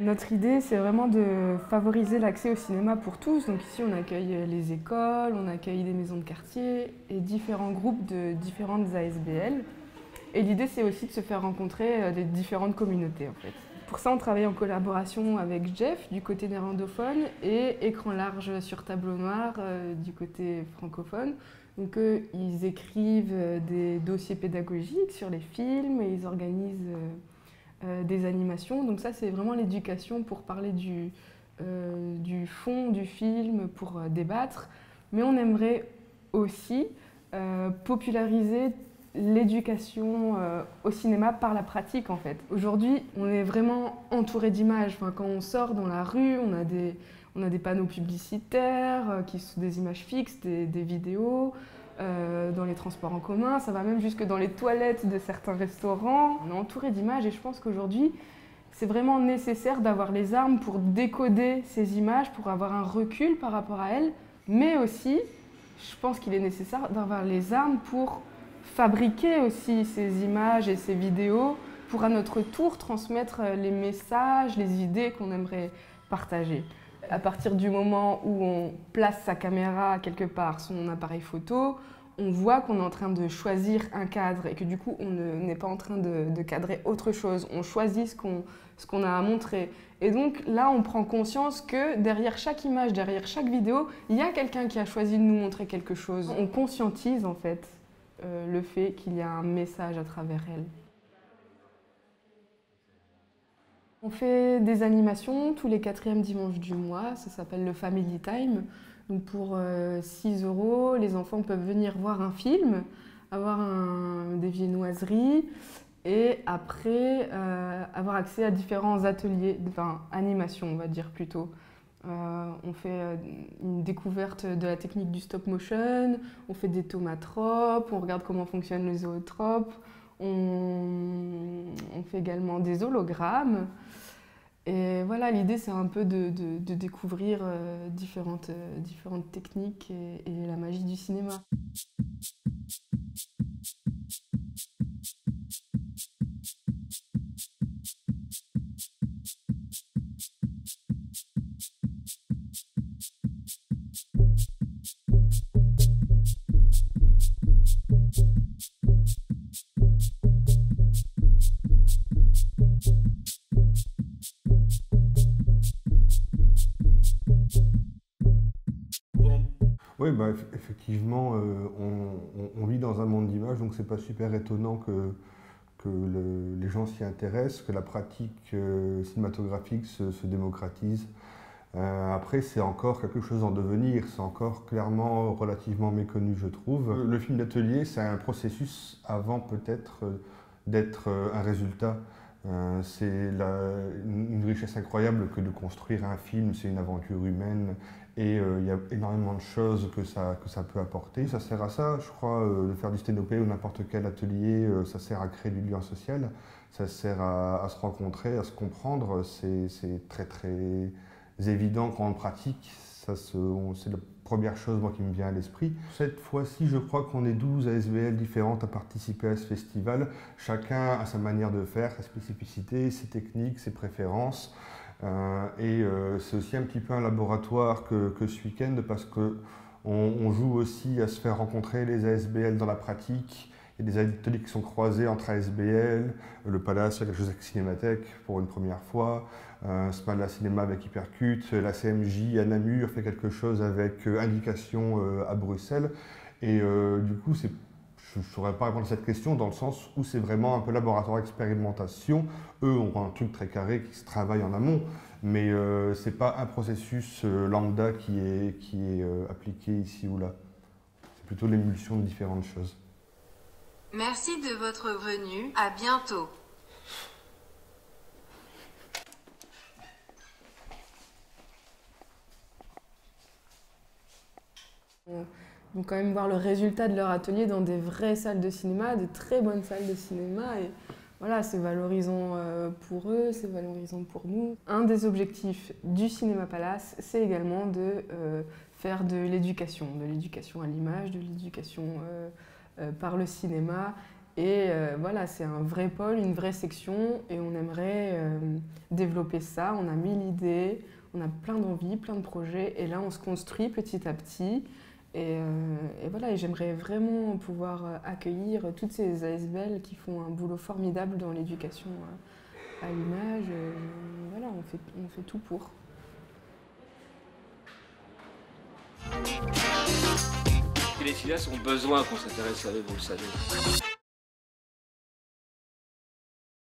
Notre idée, c'est vraiment de favoriser l'accès au cinéma pour tous. Donc ici, on accueille les écoles, on accueille des maisons de quartier et différents groupes de différentes ASBL. Et l'idée, c'est aussi de se faire rencontrer euh, des différentes communautés, en fait. Pour ça, on travaille en collaboration avec Jeff du côté néerlandophone et Écran large sur tableau noir euh, du côté francophone. Donc eux, ils écrivent euh, des dossiers pédagogiques sur les films et ils organisent des animations. Donc ça, c'est vraiment l'éducation pour parler du, du fond du film, pour débattre. Mais on aimerait aussi populariser l'éducation euh, au cinéma par la pratique en fait. Aujourd'hui, on est vraiment entouré d'images. Quand on sort dans la rue, on a des, on a des panneaux publicitaires euh, qui sont des images fixes, des, vidéos. Euh, dans les transports en commun, ça va même jusque dans les toilettes de certains restaurants. On est entouré d'images et je pense qu'aujourd'hui, c'est vraiment nécessaire d'avoir les armes pour décoder ces images, pour avoir un recul par rapport à elles, mais aussi, je pense qu'il est nécessaire d'avoir les armes pour fabriquer aussi ces images et ces vidéos pour à notre tour transmettre les messages, les idées qu'on aimerait partager. À partir du moment où on place sa caméra quelque part, son appareil photo, on voit qu'on est en train de choisir un cadre et que du coup on n'est pas en train de, cadrer autre chose. On choisit ce qu'on a à montrer. Et donc là on prend conscience que derrière chaque image, derrière chaque vidéo, il y a quelqu'un qui a choisi de nous montrer quelque chose. On conscientise en fait euh, le fait qu'il y a un message à travers elle. On fait des animations tous les quatrièmes dimanches du mois, ça s'appelle le Family Time. Donc pour 6 euh, euros, les enfants peuvent venir voir un film, avoir des viennoiseries et après euh, avoir accès à différents ateliers, enfin animations on va dire plutôt. Euh, on fait une découverte de la technique du stop motion, on fait des tomatropes, on regarde comment fonctionnent les zootropes, on, fait également des hologrammes. Et voilà, l'idée c'est un peu de, découvrir euh, différentes, différentes techniques et la magie du cinéma. Oui, bah, effectivement, euh, on, vit dans un monde d'images, donc c'est pas super étonnant que, que les gens s'y intéressent, que la pratique euh, cinématographique se, démocratise. Euh, après, c'est encore quelque chose en devenir, c'est encore clairement relativement méconnu, je trouve. Le film d'atelier, c'est un processus avant peut-être d'être un résultat. C'est une richesse incroyable que de construire un film, c'est une aventure humaine et euh, il y a énormément de choses que ça, que ça peut apporter. Ça sert à ça, je crois, euh, de faire du sténopé ou n'importe quel atelier, euh, ça sert à créer du lien social, ça sert à, se rencontrer, à se comprendre. C'est très très évident quand on pratique. C'est la première chose qui me vient à l'esprit. Cette fois-ci, je crois qu'on est 12 ASBL différentes à participer à ce festival. Chacun a sa manière de faire, sa spécificité, ses techniques, ses préférences. Euh, et euh, c'est aussi un petit peu un laboratoire que, ce week-end parce qu'on on joue aussi à se faire rencontrer les ASBL dans la pratique. Il y a des ateliers qui sont croisés entre ASBL, le Palace fait quelque chose avec Cinémathèque pour une première fois, euh, Smala Cinéma avec Hypercute, la CMJ à Namur fait quelque chose avec euh, Indication à Bruxelles. Et du coup, je ne saurais pas répondre à cette question dans le sens où c'est vraiment un peu laboratoire expérimentation. Eux ont un truc très carré qui se travaille en amont, mais euh, ce n'est pas un processus euh, lambda qui est, euh, appliqué ici ou là. C'est plutôt l'émulsion de différentes choses. Merci de votre venue. À bientôt. vont quand même voir le résultat de leur atelier dans des vraies salles de cinéma, des très bonnes salles de cinéma. Et voilà, c'est valorisant euh, pour eux, c'est valorisant pour nous. Un des objectifs du Cinéma Palace, c'est également de euh, faire de l'éducation, de l'éducation à l'image, de l'éducation euh, par le cinéma Et euh, voilà, c'est un vrai pôle, une vraie section, et on aimerait euh, développer ça. On a mille idées, on a plein d'envies, plein de projets, et là on se construit petit à petit. Et, euh, voilà, et j'aimerais vraiment pouvoir accueillir toutes ces ASBL qui font un boulot formidable dans l'éducation à l'image. Voilà, on fait, on fait tout pour. Les filias ont besoin qu'on s'intéresse à eux, vous le savez.